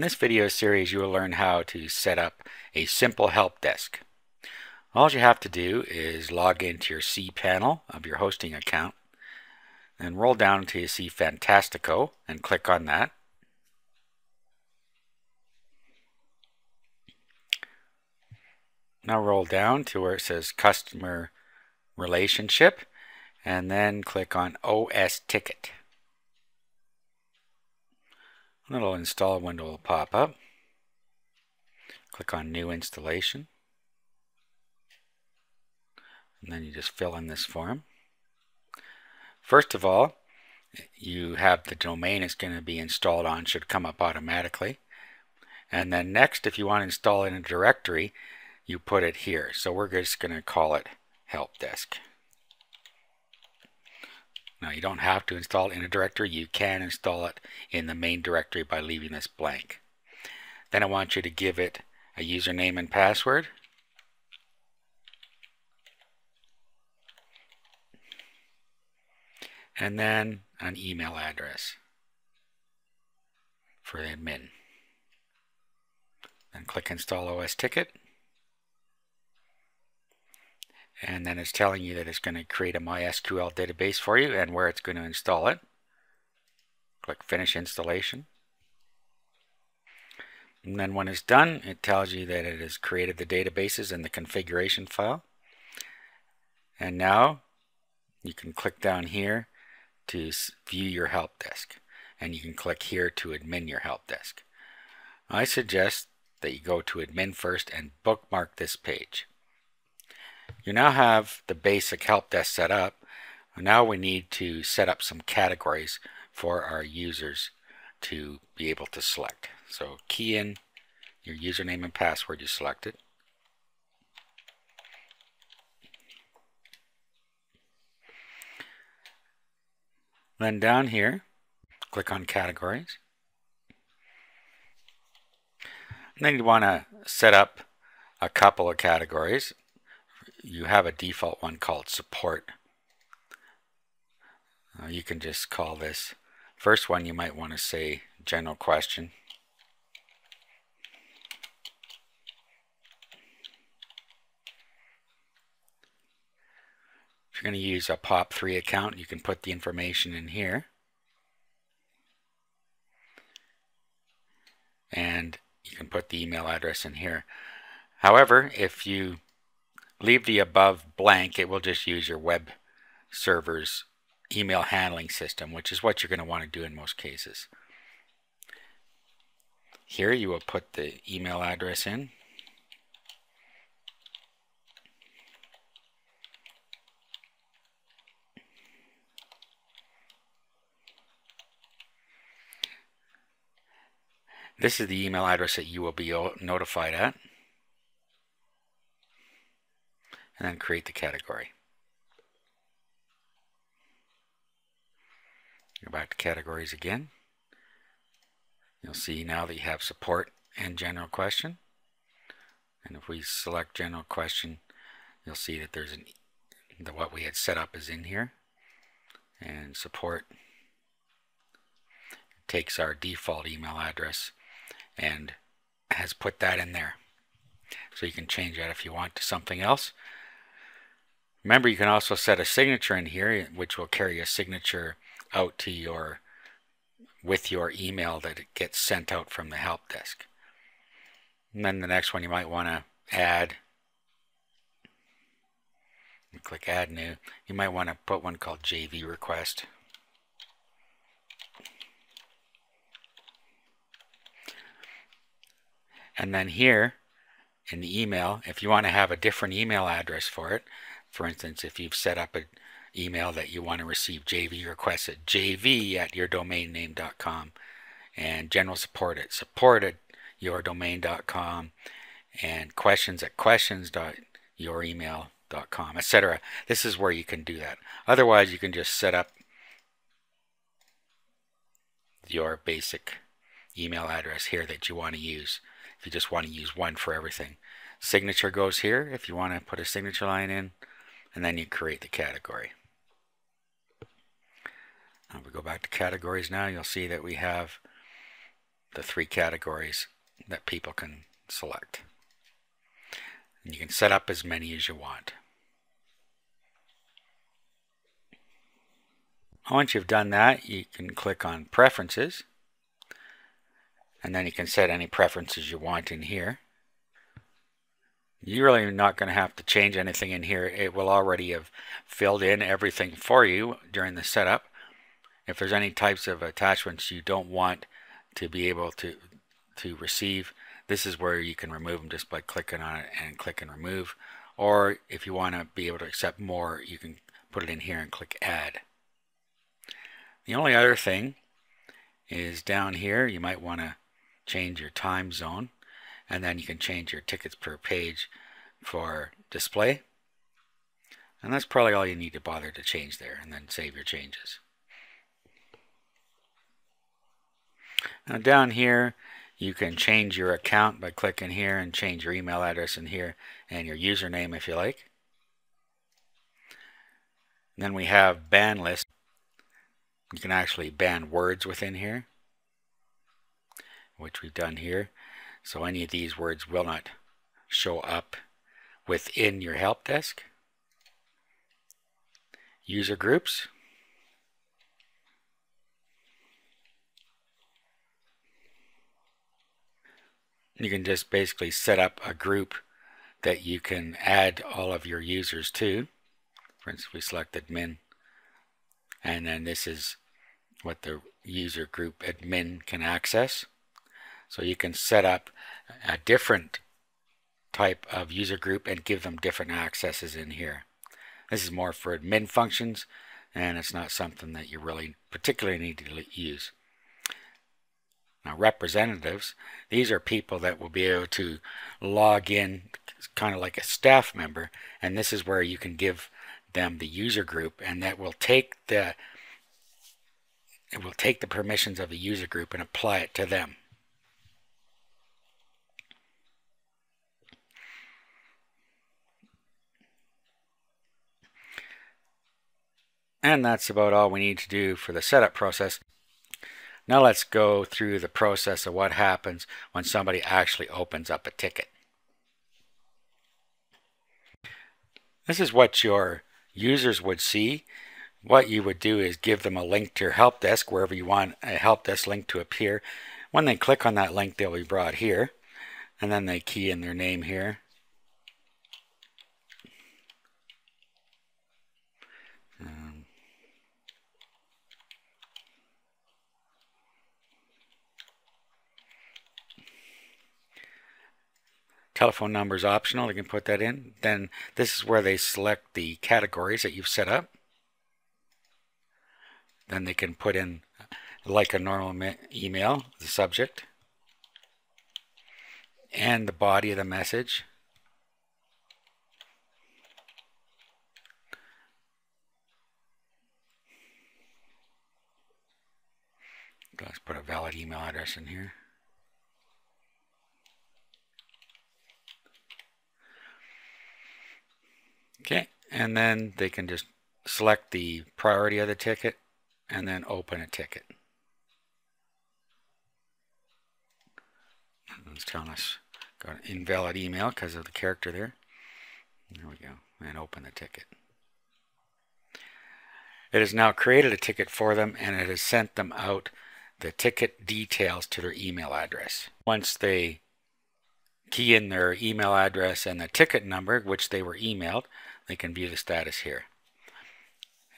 In this video series you will learn how to set up a simple help desk. All you have to do is log into your cPanel of your hosting account and roll down until you see Fantastico and click on that. Now roll down to where it says Customer Relationship and then click on OS Ticket. A little install window will pop up. Click on New Installation. And then you just fill in this form. First of all, you have the domain it's going to be installed on should come up automatically. And then next, if you want to install in a directory, you put it here. So we're just going to call it Help Desk. Now you don't have to install it in a directory. You can install it in the main directory by leaving this blank. Then I want you to give it a username and password. And then an email address for the admin. Then click Install OS Ticket and then it's telling you that it's going to create a MySQL database for you and where it's going to install it. Click Finish Installation. And then when it's done, it tells you that it has created the databases and the configuration file. And now you can click down here to view your help desk. And you can click here to admin your help desk. I suggest that you go to admin first and bookmark this page. You now have the basic help desk set up. Now we need to set up some categories for our users to be able to select. So key in your username and password you selected. Then down here, click on categories. And then you want to set up a couple of categories you have a default one called support. Uh, you can just call this first one you might want to say general question. If you're going to use a POP3 account, you can put the information in here. And you can put the email address in here. However, if you leave the above blank, it will just use your web server's email handling system, which is what you're going to want to do in most cases. Here you will put the email address in. This is the email address that you will be notified at. And then create the category. Go back to categories again. You'll see now that you have support and general question. And if we select general question, you'll see that there's an the what we had set up is in here. And support takes our default email address and has put that in there. So you can change that if you want to something else. Remember, you can also set a signature in here, eh, which will carry a signature out to your with your email that gets sent out from the help desk. And then the next one you might want to add. Click Add New. You might want to put one called JV Request. And then here in the email, if you want to have a different email address for it, for instance, if you've set up an email that you want to receive JV requests at jv at yourdomainname.com and general support at support at yourdomain.com and questions at questions.youremail.com, etc. This is where you can do that. Otherwise, you can just set up your basic email address here that you want to use if you just want to use one for everything. Signature goes here if you want to put a signature line in and then you create the category. Now if we go back to categories now, you'll see that we have the three categories that people can select. And you can set up as many as you want. Once you've done that, you can click on Preferences, and then you can set any preferences you want in here. You're really not going to have to change anything in here. It will already have filled in everything for you during the setup. If there's any types of attachments you don't want to be able to, to receive, this is where you can remove them just by clicking on it and click and remove. Or if you want to be able to accept more, you can put it in here and click add. The only other thing is down here, you might want to change your time zone and then you can change your tickets per page for display. And that's probably all you need to bother to change there and then save your changes. Now down here you can change your account by clicking here and change your email address in here and your username if you like. And then we have ban list. You can actually ban words within here, which we've done here. So any of these words will not show up within your help desk. User groups. You can just basically set up a group that you can add all of your users to. For instance, we select admin. And then this is what the user group admin can access. So you can set up a different type of user group and give them different accesses in here. This is more for admin functions and it's not something that you really particularly need to use. Now representatives, these are people that will be able to log in kind of like a staff member and this is where you can give them the user group and that will take the it will take the permissions of the user group and apply it to them. And that's about all we need to do for the setup process. Now let's go through the process of what happens when somebody actually opens up a ticket. This is what your users would see. What you would do is give them a link to your help desk wherever you want a help desk link to appear. When they click on that link, they'll be brought here. And then they key in their name here. Telephone number is optional. You can put that in. Then this is where they select the categories that you've set up. Then they can put in like a normal email, the subject, and the body of the message. Let's put a valid email address in here. And then they can just select the priority of the ticket and then open a ticket. It's telling us got an invalid email because of the character there. There we go, and open the ticket. It has now created a ticket for them and it has sent them out the ticket details to their email address. Once they key in their email address and the ticket number, which they were emailed, they can view the status here.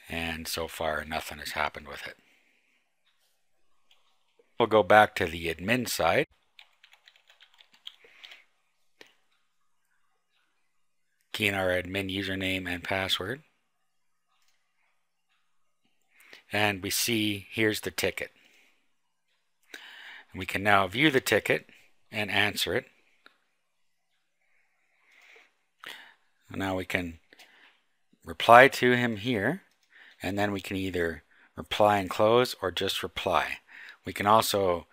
And so far, nothing has happened with it. We'll go back to the admin side. Key in our admin username and password. And we see here's the ticket. We can now view the ticket and answer it. Now we can reply to him here, and then we can either reply and close or just reply. We can also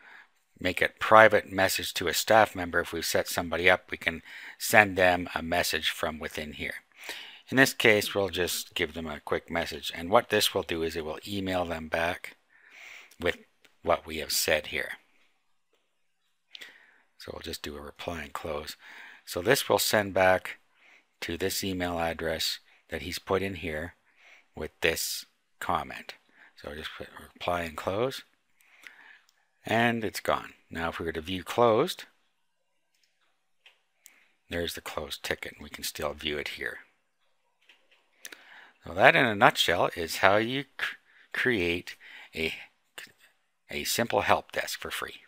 make a private message to a staff member. If we've set somebody up, we can send them a message from within here. In this case, we'll just give them a quick message. And what this will do is it will email them back with what we have said here. So we'll just do a reply and close. So this will send back to this email address that he's put in here with this comment. So I just put reply and close. And it's gone. Now if we were to view closed, there's the closed ticket. And we can still view it here. So that in a nutshell is how you cr create a, a simple help desk for free.